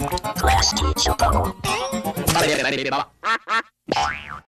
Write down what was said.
Class teacher.